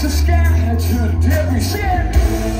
Bullets are scattered every shit.